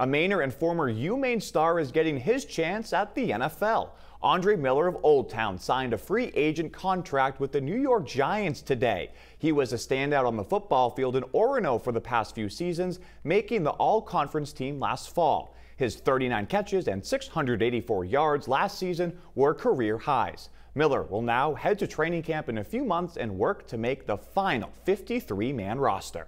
A Mainer and former UMaine star is getting his chance at the NFL. Andre Miller of Old Town signed a free agent contract with the New York Giants today. He was a standout on the football field in Orono for the past few seasons, making the all conference team last fall. His 39 catches and 684 yards last season were career highs. Miller will now head to training camp in a few months and work to make the final 53 man roster.